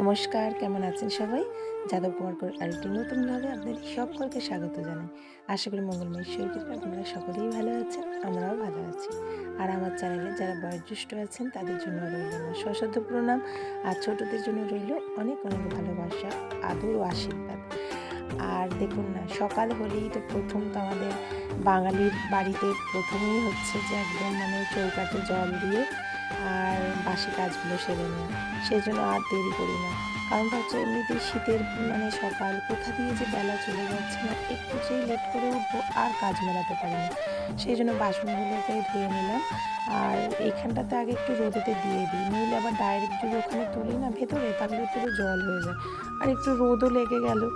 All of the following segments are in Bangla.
নমস্কার, কেমন আছেন সবাই? যাদব কুমার কর আরেকটি নতুন ভাবে আপনাদের সকলকে স্বাগত জানাই। আশা করি মঙ্গলময় কৃপা আপনারা সকলেই ভালো আছেন, আমরাও ভালো আছি। আর আমার চ্যানেলে যারা বয়োজ্যেষ্ঠ আছেন, তাদের জন্য রইল আমার সশ্রদ্ধ প্রণাম। আর ছোটদের জন্য রইল অনেক অনেক ভালোবাসা, আদর ও আশীর্বাদ। আর দেখুন না, সকাল হলেই তো প্রথম তো আমাদের বাঙালির বাড়িতে প্রথমেই হচ্ছে যে একদম মানে চৌকাঠে জল দিয়ে আর বাসি কাজগুলো সেরে নেওয়া সেই জন্য আর দেরি করি না। কারণ হচ্ছে এমনিতেই শীতের মানে সকাল, কোথা দিয়ে যে বেলা চলে যাচ্ছে না, একটু যেই লেট করে উঠবো আর কাজ মেলাতে পারি না সেই জন্য বাসনগুলোকে ধুয়ে নিলাম। আর এইখানটাতে আগে একটু রোদেতে দিয়ে দিই। নইলে আবার ডাইরেক্ট যদি ওখানে তুলি না ভেতরে, তাহলে পুরো জল হয়ে যায়। আর একটু রোদও লেগে গেল।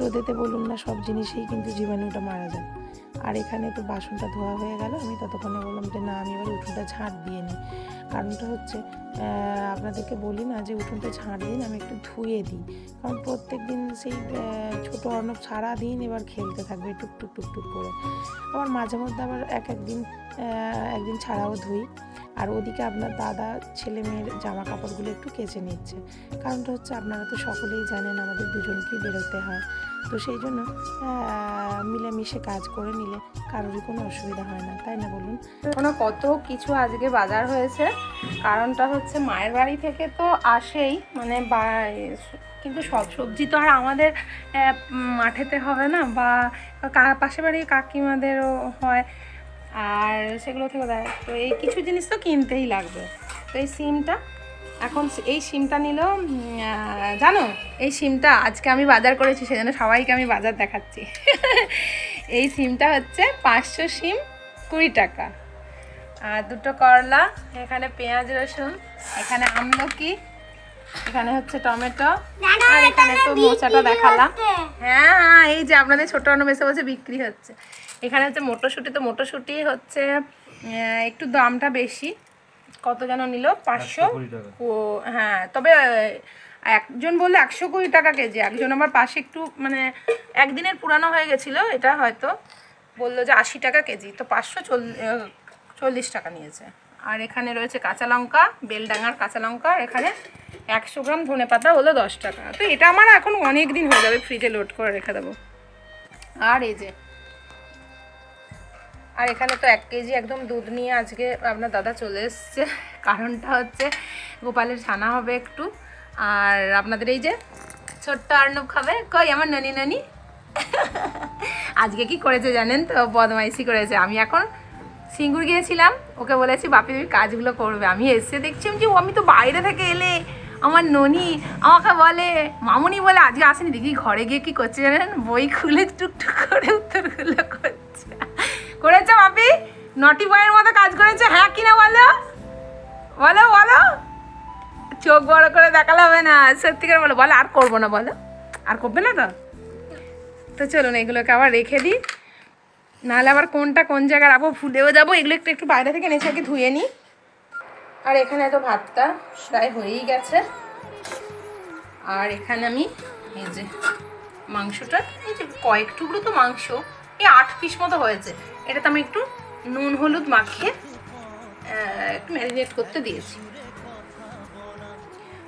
রোদেতে বলুন না, সব জিনিসেই কিন্তু জীবাণুটা মারা যায়। আর এখানে তো বাসনটা ধোয়া হয়ে গেল। আমি ততক্ষণে বললাম যে, না, আমি এবার উঠোনটা ঝাঁট দিয়ে নিই। কারণটা হচ্ছে আপনাদেরকে বলি না যে, উঠোনটা ঝাঁট দিন আমি একটু ধুয়ে দিই। কারণ প্রত্যেক দিন সেই ছোটো অর্ণব সারা দিন এবার খেলতে থাকবে টুকটুক টুকটুক করে। আবার মাঝে মধ্যে আবার এক একদিন একদিন ছাড়াও ধুই। আর ওদিকে আপনার দাদা, ছেলে মেয়ের জামা কাপড়গুলো একটু কেচে নিচ্ছে। কারণটা হচ্ছে, আপনারা তো সকলেই জানেন আমাদের দুজনকেই বেরোতে হয়। তো সেই জন্য মিলেমিশে কাজ করে নিলে কারোরই কোনো অসুবিধা হয় না, তাই না বলুন? কোনো কত কিছু আজকে বাজার হয়েছে। কারণটা হচ্ছে মায়ের বাড়ি থেকে তো আসেই মানে বা, কিন্তু সব সবজি তো আর আমাদের মাঠেতে হবে না, বা পাশের বাড়ির কাকিমাদেরও হয়। আর সেগুলো থেকে দেয় তো এই কিছু জিনিস তো কিনতেই লাগবে। তো এই সিমটা এখন এই সিমটা নিল জানো? এই সিমটা আজকে আমি বাজার করেছি সেজন্য সবাইকে আমি বাজার দেখাচ্ছি। এই সিমটা হচ্ছে পাঁচশো সিম কুড়ি টাকা। আর দুটো করলা এখানে পেঁয়াজ রসুন এখানে আমলকি এখানে হচ্ছে টমেটো আর এখানে তো মোচাটা দেখালাম। হ্যাঁ হ্যাঁ এই যে আপনাদের ছোটো অন্য বেসে বসে বিক্রি হচ্ছে। এখানে হচ্ছে মোটরশুঁটি তো মোটরশুঁটি হচ্ছে একটু দামটা বেশি। কত যেন নিল? পাঁচশো হ্যাঁ তবে একজন বললে একশো কুড়ি টাকা কেজি একজন আমার পাশে একটু মানে একদিনের পুরানো হয়ে গেছিল এটা হয়তো বলল যে আশি টাকা কেজি তো পাঁচশো চল্লিশ টাকা নিয়েছে। আর এখানে রয়েছে কাঁচা লঙ্কা বেলডাঙার কাঁচা লঙ্কা এখানে একশো গ্রাম ধনে পাতা হলো দশ টাকা। তো এটা আমার এখন অনেক দিন হয়ে যাবে ফ্রিজে লোড করে রেখে দেবো। আর এই যে আর এখানে তো এক কেজি একদম দুধ নিয়ে আজকে আপনার দাদা চলে এসছে। কারণটা হচ্ছে গোপালের ছানা হবে একটু। আর আপনাদের এই যে ছোট্ট আর্নব খাবে। কই, আমার নানি নানি? আজকে কি করেছে জানেন তো? বদমাইশি করেছে। আমি এখন সিঙ্গুর গিয়েছিলাম। ওকে বলেছি, বাপি, তুমি কাজগুলো করবে। আমি এসে দেখছি যে আমি তো বাইরে থেকে এলে, আমার ননি আমাকে বলে, মামুনি বলে আজকে আসেনি। দেখি ঘরে গিয়ে কি করছে জানেন? বই খুলে টুকটুক করে উত্তরগুলো করছে। করেছে বাপি নটি বয়ের মতো কাজ করেছে। হ্যাঁ কিনা বলো? বলো বলো। চোখ বড় করে দেখালে হবে না। সত্যি করে বলো। বলো, আর করব না বলো। আর করবে না তো? তো চলুন, এগুলোকে আবার রেখে দিই। নাহলে আবার কোনটা কোন জায়গায় রাখব ভুলেও যাব। এগুলো একটু একটু বাইরে থেকে আগে ধুয়ে নিই। আর এখানে তো ভাতটা প্রায় হয়েই গেছে। আর এখানে আমি এই যে মাংসটা, এই যে কয়েক টুকরো তো মাংস। এই আট পিস মতো হয়েছে। এটাতে আমি একটু নুন, হলুদ মাখিয়ে একটু ম্যারিনেট করতে দিয়েছি।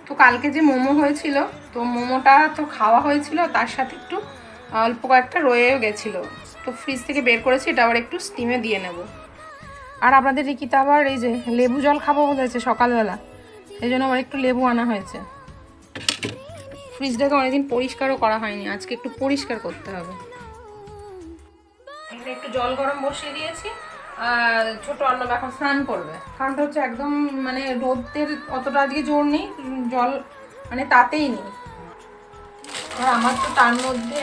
তো কালকে যে মোমো হয়েছিল, তো মোমোটা তো খাওয়া হয়েছিল, তার সাথে একটু অল্প কয়েকটা রয়েও গেছিল। তো ফ্রিজ থেকে বের করেছি, এটা আবার একটু স্টিমে দিয়ে নেব। আর আপনাদের রিকিতা আবার এই যে লেবু জল খাব বলেছে সকালবেলা, এই জন্য আবার একটু লেবু আনা হয়েছে। ফ্রিজটাকে অনেকদিন পরিষ্কারও করা হয়নি, আজকে একটু পরিষ্কার করতে হবে। একটু জল গরম বসিয়ে দিয়েছি, আর ছোট অন্নব এখন স্নান করবে। কারণটা হচ্ছে একদম মানে রোদের অতটা আজকে জোর নেই, জল মানে তাতেই নেই। আর আমার তো তার মধ্যে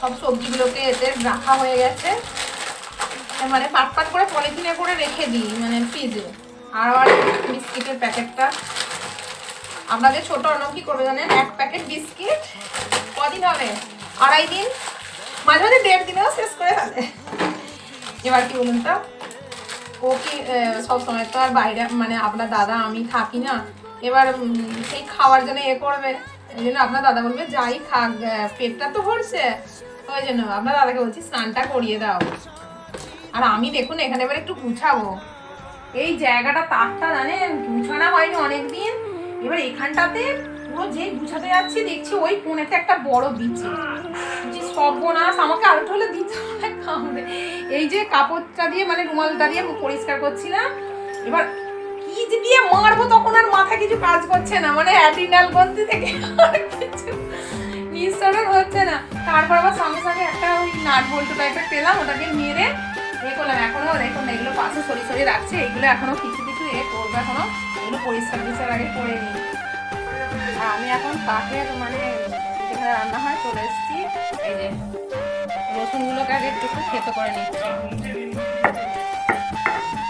সব সবজিগুলোকে এতে রাখা হয়ে গেছে। মানে পাট পাট করে পলিথিনে করে রেখে দিই মানে ফ্রিজে। আর আবার বিস্কিটের প্যাকেটটা। আপনাদের ছোট অন্য কি করবে জানেন? এক প্যাকেট বিস্কিট, কদিন হবে? আড়াই দিন? মাঝে মাঝে দেড় দিনেও শেষ করে ফেলে। এবার কি বলুন তো? ও কি সবসময় তো আর বাইরে মানে আপনার দাদা, আমি থাকি না। এবার সেই খাওয়ার জন্য এ করবে। এই জন্য আপনার দাদা বলবে, যাই খাক পেটটা তো ভরছে। ওই জন্য আপনার দাদাকে বলছি, স্নানটা করিয়ে দাও। আর আমি দেখুন, এখানে এবার একটু গুছাবো। এই জায়গাটা তারটা জানেন, গুছানো হয়নি অনেকদিন। এবার এখানটাতে পুরো যেই গুছাতে যাচ্ছি, দেখছি ওই কোণেতে একটা বড় যে সর্বনাশ, আমাকে আরেকটু হলে দিতে হবে এই যে কাপড়টা দিয়ে মানে রুমালটা দিয়ে পরিষ্কার করছিলাম এবার কি দিয়ে মারবো তখন আর মাথা কিছু কাজ করছে না মানে অ্যাডিনাল গন্তি থেকে আর কিছু নিঃসরণ হচ্ছে না। তারপর আবার সঙ্গে সঙ্গে একটা ওই নাট বল্টু টাইপের পেলাম, ওটাকে মেরে এ করলাম। এখনও দেখুন, এগুলো পাশে সরি সরি রাখছে, এগুলো এখনও কিছু কিছু এ করব এখনও। এগুলো পরিষ্কার পরিষ্কার আগে করে নিই। আমি এখন কাঠের মানে যেখানে রান্না হয় চলে এসেছি, এই যে রসুনগুলোকে আগে একটু খেতে করে নিচ্ছি।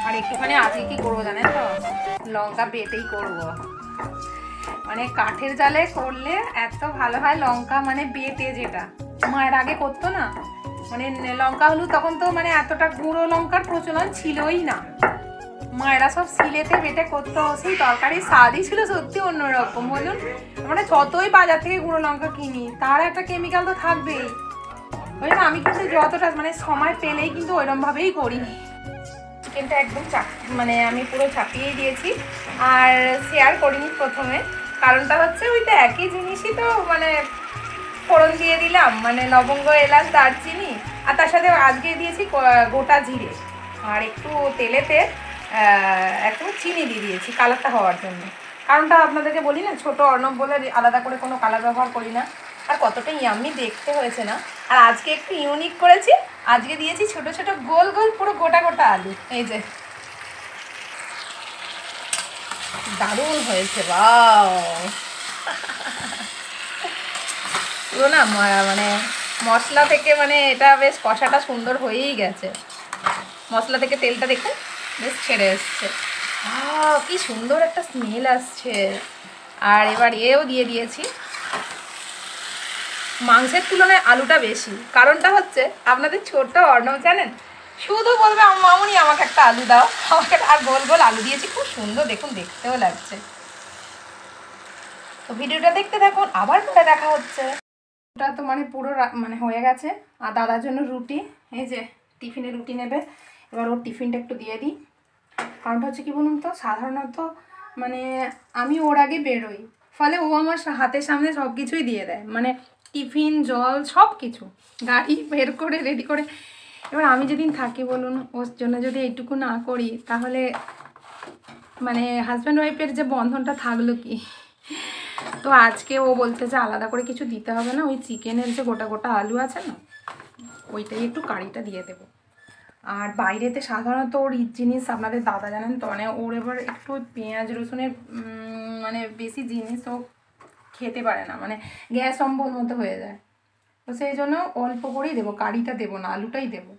আর একটুখানি আজকে কি করব জানেন তো? লঙ্কা বেটেই করব। মানে কাঠের জালে করলে এত ভালো হয় লঙ্কা মানে বেটে যেটা। মায়ের আগে করতো না? মানে লঙ্কা হলুদ তখন তো মানে এতটা গুঁড়ো লঙ্কার প্রচলন ছিলই না। মায়েরা সব সিলেতে বেটে করতো। সেই তরকারির স্বাদই ছিল সত্যি অন্যরকম। বলুন মানে যতই বাজার থেকে গুঁড়ো লঙ্কা কিনি, তার একটা কেমিক্যাল তো থাকবেই। ওই জন্য আমি কিন্তু যতটা মানে সময় পেলেই কিন্তু ওইরকম ভাবেই করি। চিকেনটা একদম চাপ মানে আমি পুরো চাপিয়েই দিয়েছি। আর শেয়ার করিনি প্রথমে। কারণটা হচ্ছে ওই তো একই জিনিসই তো মানে ফোড়ন দিয়ে দিলাম মানে লবঙ্গ, এলাচ, দারচিনি, আর তার সাথে আজকে দিয়েছি গোটা জিরে। আর একটু তেলেতে একটু চিনি দিয়ে দিয়েছি কালারটা হওয়ার জন্য। কারণটা আপনাদেরকে বলি না, ছোট অর্ণব বলে আলাদা করে কোনো কালার ব্যবহার করি না। আর কতটা ইয়াম্মি দেখতে হয়েছে না। আর আজকে একটু ইউনিক করেছি। আজকে দিয়েছি ছোট ছোট গোল গোল পুরো গোটা গোটা আলু। এই যে। দারুণ হয়েছে বাও পুরো না মানে মশলা থেকে মানে এটা বেশ কষাটা সুন্দর হয়েই গেছে। মশলা থেকে তেলটা দেখুন, বেশ ছেড়ে এসছে। কি সুন্দর একটা স্মেল আসছে। আর এবার এও দিয়ে দিয়েছি মাংসের তুলনায় আলুটা বেশি। কারণটা হচ্ছে, আপনাদের ছোট্ট অর্ণব জানেন? শুধু বলবে, "আম- মামুনি, আমাকে একটা আলু দাও। আমাকে আর গোল গোল আলু দিয়েছি, খুব সুন্দর, দেখুন, দেখতেও লাগছে। তো ভিডিওটা দেখতে থাকুন, আবার পরে দেখা হচ্ছে। ওটা তো মানে পুরো মানে হয়ে গেছে। আর দাদার জন্য রুটি, এই যে টিফিনে রুটি নেবে। এবার ওর টিফিনটা একটু দিয়ে দিই। কারণটা হচ্ছে কি বলুন তো, সাধারণত মানে আমি ওর আগে বেরোই। ফলে ও আমার হাতের সামনে সব কিছুই দিয়ে দেয়। মানে টিফিন, জল সব কিছু গাড়ি বের করে রেডি করে। এবার আমি যেদিন থাকি বলুন, ওর জন্য যদি এইটুকু না করি, তাহলে মানে হাজব্যান্ড ওয়াইফের যে বন্ধনটা থাকল কি? তো আজকে ও বলছে যে আলাদা করে কিছু দিতে হবে না, ওই চিকেনের যে গোটা গোটা আলু আছে না, ওইটাই একটু কারিটা দিয়ে দেবো। আর বাইরেতে সাধারণত ওর জিনিস আপনাদের দাদা জানেন তো মানে ওর এবার একটু পেঁয়াজ, রসুনের মানে বেশি জিনিস ও খেতে পারে না মানে গ্যাস অম্বল মতো হয়ে যায়। তো সেই জন্য অল্প করেই দেবো, কারিটা দেবো না, আলুটাই দেবো।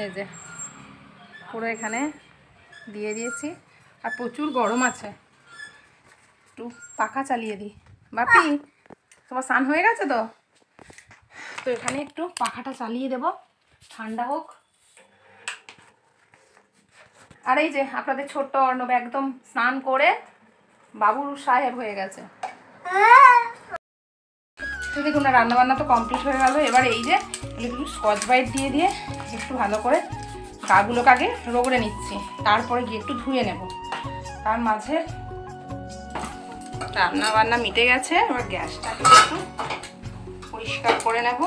এই যে, পুরো এখানে দিয়ে দিয়েছি। আর প্রচুর গরম আছে। একটু পাখা চালিয়ে দিই। বাপি, তোমার স্নান হয়ে গেছে তো? তো এখানে একটু পাখাটা চালিয়ে দেব। ঠান্ডা হোক। আর এই যে, আপনাদের ছোট্ট অর্ণব একদম স্নান করে বাবুর সাহেব হয়ে গেছে। দেখুন না, রান্নাবান্না তো কমপ্লিট হয়ে গেল। এবার এই যে একটু স্কচ ব্রাইট দিয়ে দিয়ে একটু ভালো করে গাগুলোকে আগে রোগড়ে নিচ্ছি। তারপরে গিয়ে একটু ধুয়ে নেব। তার মাঝে রান্না বান্না মিটে গেছে। এবার গ্যাসটাকে একটু পরিষ্কার করে নেব।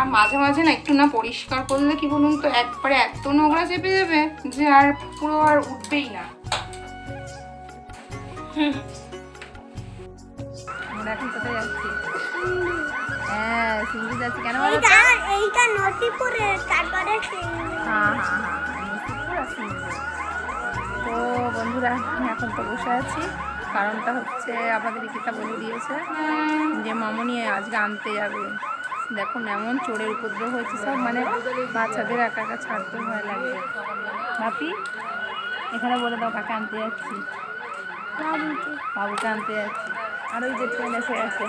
আর মাঝে মাঝে না একটু না পরিষ্কার করলে কি বলুন তো, একবারে এত নোংরা চেপে যাবে যে আর পুরো আর উঠবেই না। আমরা এখন কোথায় যাচ্ছি? হ্যাঁ সিঙ্গি যাচ্ছি কেন বলো তো? এইটা এইটা নথিপুরে তারপরে হ্যাঁ হ্যাঁ হ্যাঁ আর। তো বন্ধুরা আমি এখন তো বসে আছি। কারণটা হচ্ছে আমাদের রিকিতা বলে দিয়েছে যে মামনি আজকে আনতে যাবে। দেখুন এমন চোরের উপদ্রব হয়েছে সব মানে বাচ্চাদের একা একা ছাড়তে ভয় লাগবে বাপি এখানে বলে দাও কাকে আনতে যাচ্ছি। বাবুকে। আনতে যাচ্ছি আর ওই যে ট্রেন এসে গেছে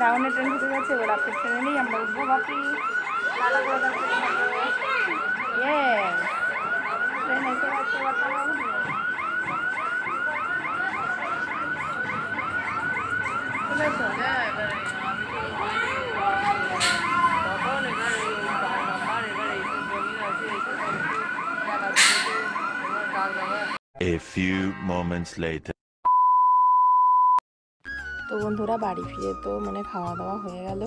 ডাউনে ট্রেন ঢুকে গেছে এবার আপের ট্রেনে নেই আমরা উঠবো Yes. ট্রেন এসে গেছে এবার তো আমরা উঠবো। বুঝেছ? A few moments later. তো বন্ধুরা বাড়ি ফিরে তো মানে খাওয়া দাওয়া হয়ে গেল।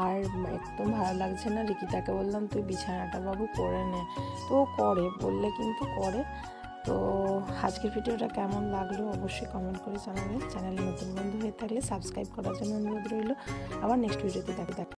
আর একদম ভালো লাগছে না রিকিতাকে বললাম, তুই বিছানাটা বাবু করে নে। তো করে, বললে কিন্তু করে। তো আজকের ভিডিওটা কেমন লাগল অবশ্যই কমেন্ট করে জানাবেন চ্যানেলে নতুন বন্ধু হয়ে থাকলে সাবস্ক্রাইব করার জন্য অনুরোধ রইল। আবার নেক্সট ভিডিওতে দেখা